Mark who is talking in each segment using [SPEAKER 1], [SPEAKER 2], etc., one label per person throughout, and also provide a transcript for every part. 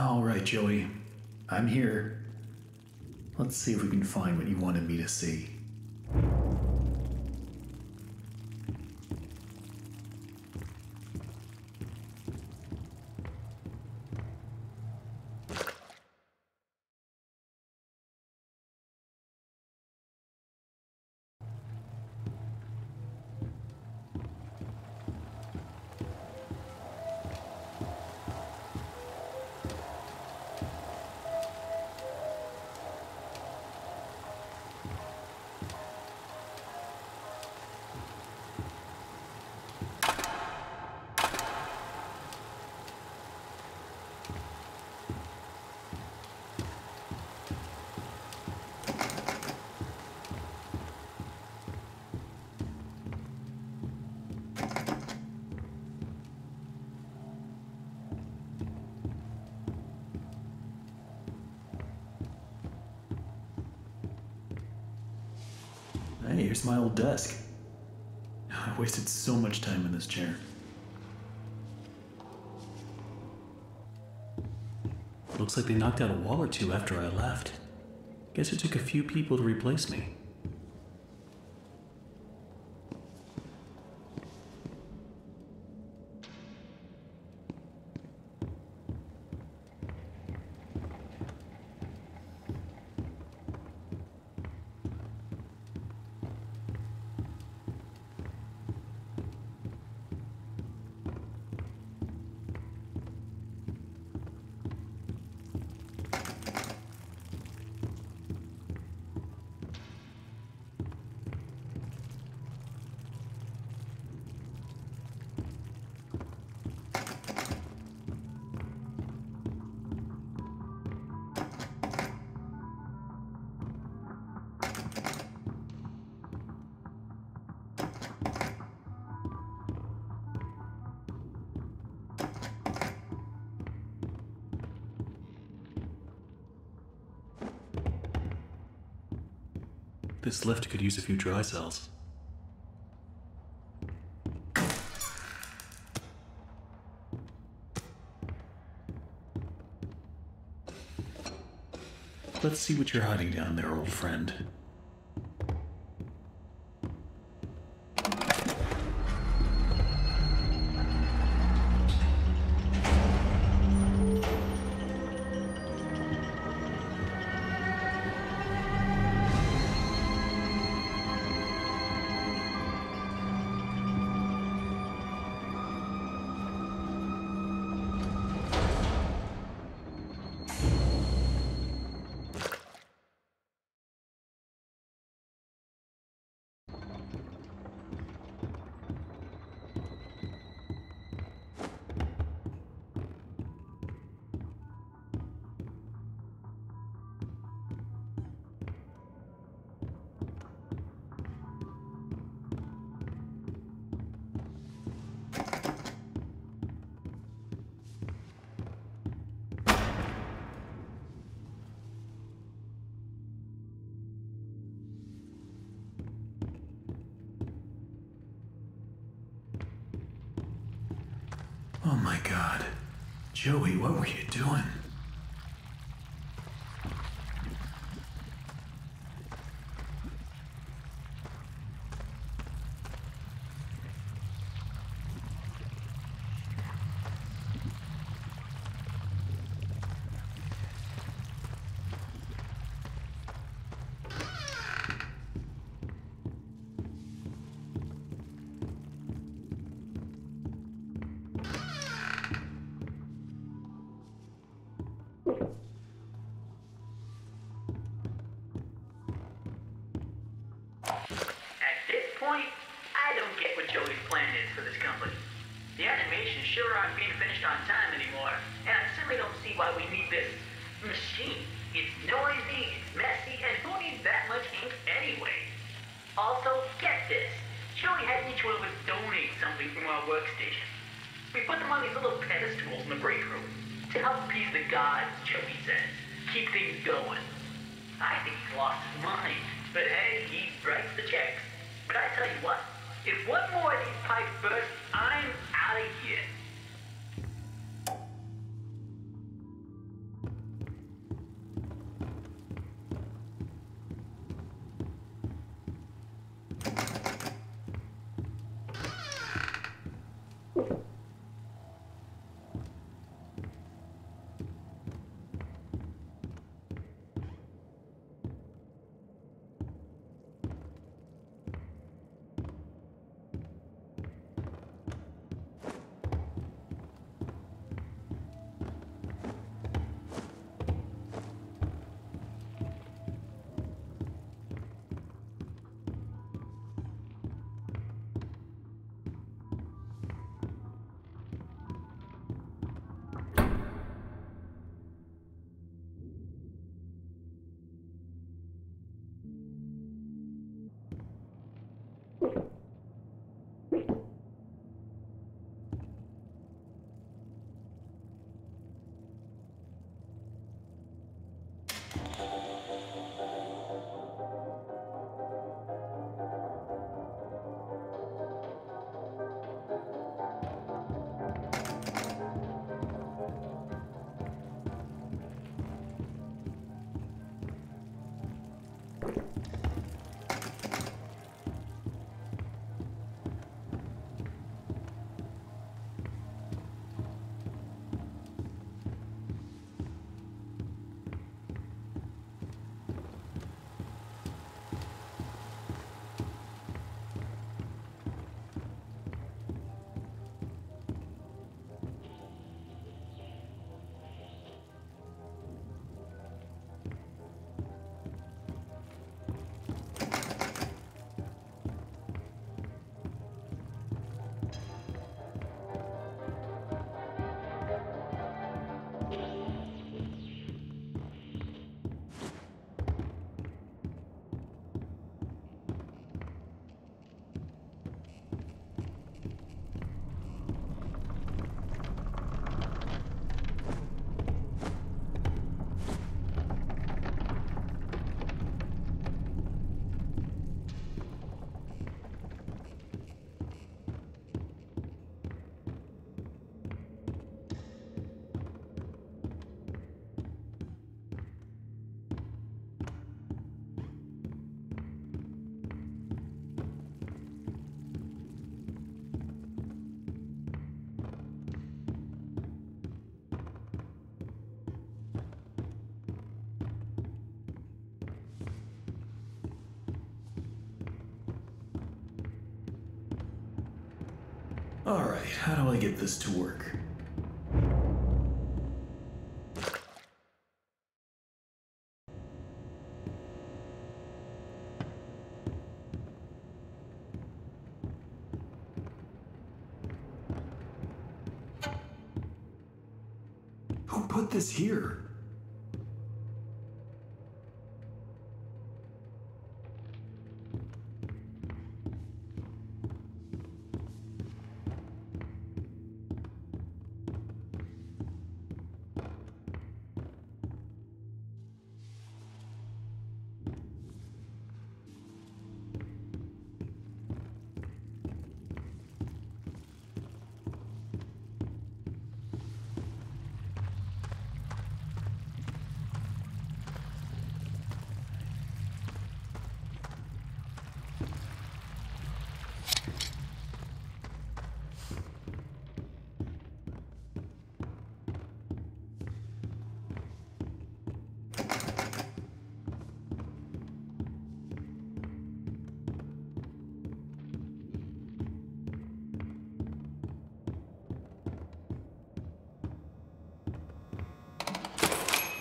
[SPEAKER 1] All right, Joey. I'm here. Let's see if we can find what you wanted me to see. Hey, here's my old desk. I wasted so much time in this chair. Looks like they knocked out a wall or two after I left. Guess it took a few people to replace me. This lift could use a few dry cells. Let's see what you're hiding down there, old friend. My god. Joey, what were you doing?
[SPEAKER 2] Also, get this. Joey had each one of us donate something from our workstation. We put them on these little pedestals in the break room to help appease the gods, Joey says. Keep things going. I think he's lost his mind. But hey, he writes the checks. But I tell you what, if one more of these pipes burst,
[SPEAKER 1] how do I get this to work? Who put this here?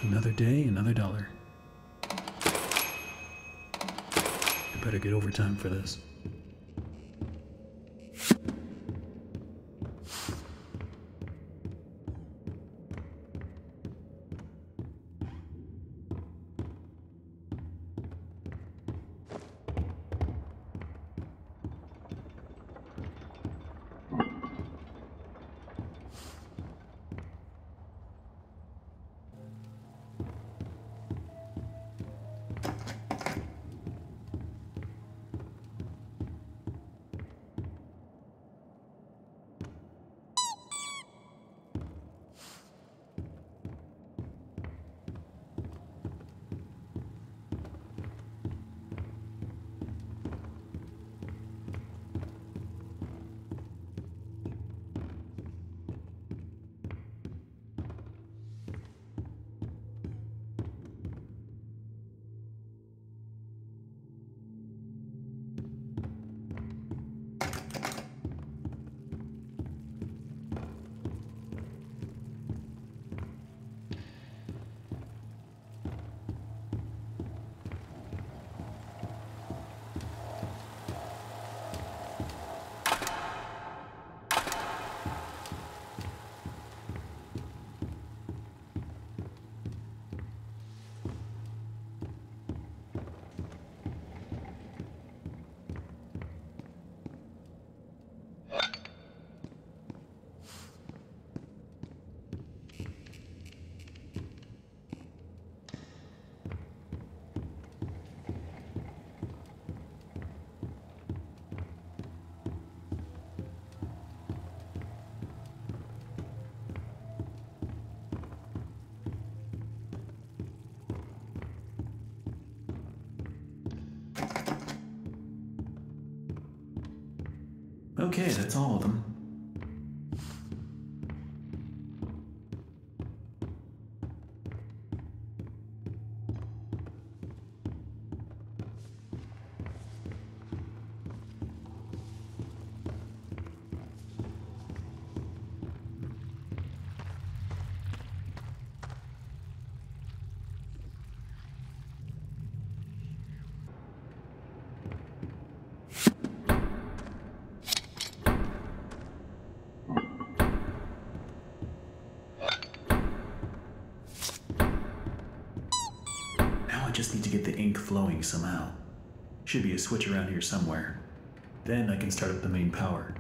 [SPEAKER 1] Another day, another dollar. I better get overtime for this. Okay, that's all of them. Flowing somehow. Should be a switch around here somewhere. Then I can start up the main power.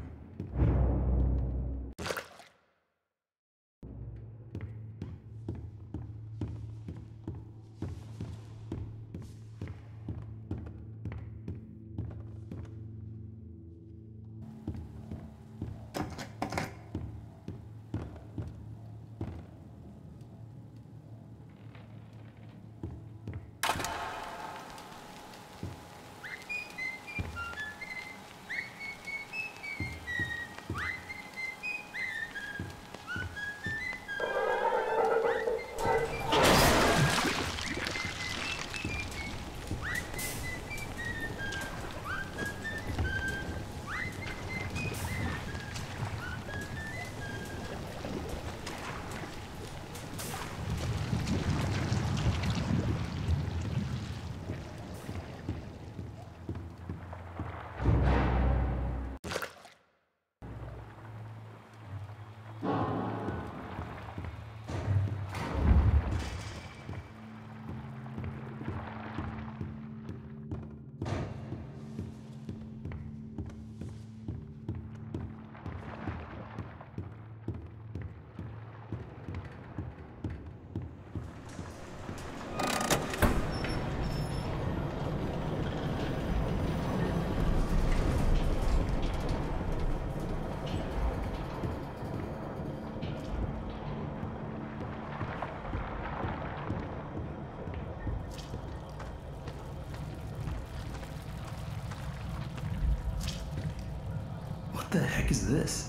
[SPEAKER 3] Heck is this?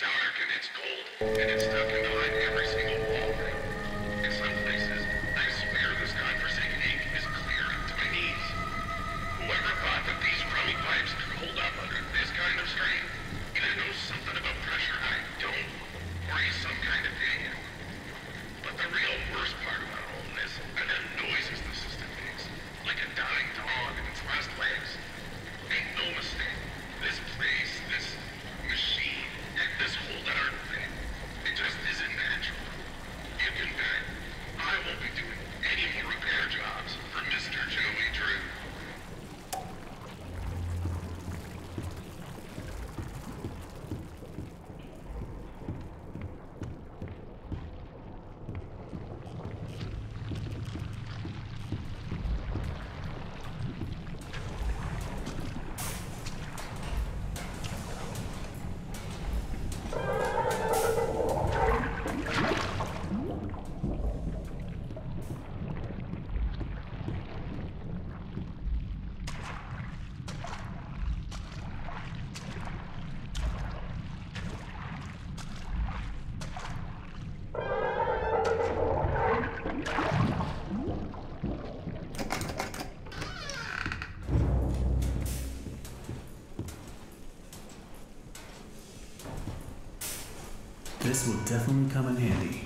[SPEAKER 3] definitely come in handy.